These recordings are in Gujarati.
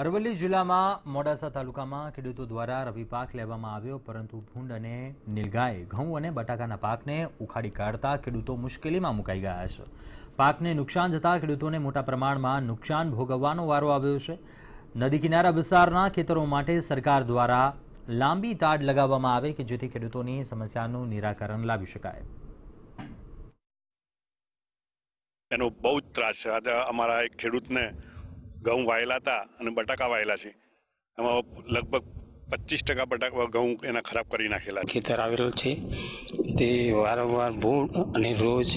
અરવલ્લી જિલ્લામાં મોડાસા તાલુકામાં ખેડૂતો દ્વારા રવિ પાક લેવામાં આવ્યો, પરંતુ ભૂંડ અને નીલગાય, ઘઉં અને બટાકાના પાકને ઉખાડી કાઢતા ખેડૂતો મુશ્કેલીમાં મુકાઈ ગયા છે. પાકને નુકસાન જતાં ખેડૂતોને મોટા પ્રમાણમાં નુકસાન ભોગવવાનો વારો આવ્યો છે. નદી કિનારા વિસ્તારના ખેતરો માટે સરકાર દ્વારા લાંબી તાડ લગાવવામાં આવે કે જેથી ખેડૂતોની સમસ્યાનું નિરાકરણ લાવી શકાય. એનો બહુ જ ત્રાસ છે. અમારા એક ખેડૂતને ઘઉં વાયેલા હતા અને બટાકા વાયેલા છે. એમાં લગભગ પચીસ ટકા બટાકા ઘઉં એના ખરાબ કરી નાખેલા ખેતર આવેલું છે. તે વારંવાર ભૂળ અને રોજ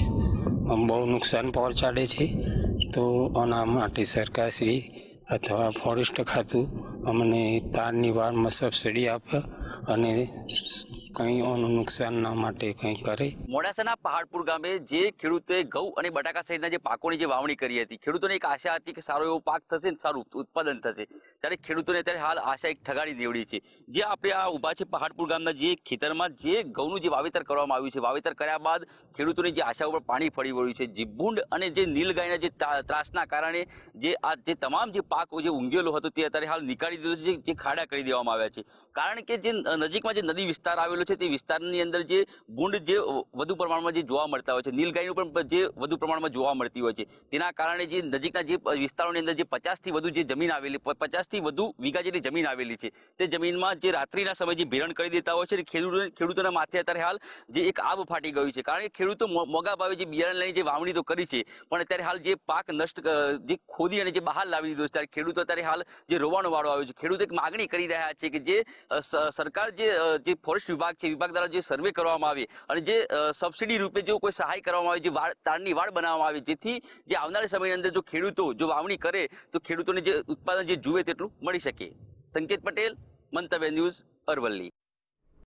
બહુ નુકસાન પહોંચાડે છે. તો આના માટે સરકારશ્રી અથવા ફોરેસ્ટ ખાતું અમને તારની વારમાં સબસિડી આપે અને કંઈ આનું નુકસાન ના માટે કંઈ કરે. મોડાસાના પહાડપુર ગામે જે ખેડૂતોએ ઘઉં અને બટાકા સહિતના જે પાકોની જે વાવણી કરી હતી, ખેડૂતોને એક આશા હતી કે સારો એવો પાક થશે ને સારું ઉત્પાદન થશે. ત્યારે ખેડૂતોને અત્યારે હાલ આશા એક ઠગાડી દેવડી છે. જે આપણે આ ઊભા છે પહાડપુર ગામના જે ખેતરમાં જે ઘઉંનું જે વાવેતર કરવામાં આવ્યું છે, વાવેતર કર્યા બાદ ખેડૂતોની જે આશા ઉપર પાણી ફરી વળ્યું છે. જીભુંડ અને જે નીલગાયના જે તા- ત્રાસના કારણે જે આ જે તમામ જે પાક જે ઊંઘેલો હતો તે અત્યારે હાલ નીકાળી દીધો છે, જે ખાડા કરી દેવામાં આવ્યા છે. કારણ કે જે નજીકમાં જે નદી વિસ્તાર આવેલો છે, તે વિસ્તારની અંદર જે ગુંડ જે વધુ પ્રમાણમાં જે જોવા મળતા હોય છે, નીલગાયનું પણ જે વધુ પ્રમાણમાં જોવા મળતી હોય છે, તેના કારણે જે નજીકના જે વિસ્તારોની અંદર જે પચાસથી વધુ જે જમીન આવેલી પચાસથી વધુ વીઘા જેટલી જમીન આવેલી છે, તે જમીનમાં જે રાત્રિના સમયે જે ભેરણ કરી દેતા હોય છે ખેડૂતો, ખેડૂતોના માથે અત્યારે હાલ જે એક આબ ફાટી ગયું છે, કારણ કે ખેડૂતો મો- મોંઘા ભાવે જે બિયારણ લઈને જે વાવણી તો કરી છે, પણ અત્યારે હાલ જે પાક નષ્ટ જે ખોદી અને જે બહાર લાવી દીધો છે, ત્યારે ખેડૂતો અત્યારે હાલ જે રોવાનો વાળો આવ્યો છે, ખેડૂતો એક માગણી કરી રહ્યા છે કે જે સરકાર સરકાર જે ફોરેસ્ટ વિભાગ છે, વિભાગ દ્વારા જે સર્વે કરવામાં આવે અને જે સબસિડી રૂપે જો કોઈ સહાય કરવામાં આવે, જે વાળ તારની વાડ બનાવવામાં આવે, જેથી જે આવનારા સમયની અંદર જો ખેડૂતો જો વાવણી કરે, તો ખેડૂતોને જે ઉત્પાદન જે જુએ તેટલું મળી શકે. સંકેત પટેલ, મંતવ્ય ન્યૂઝ અરવલ્લી.